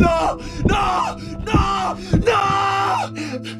No! No! No! No!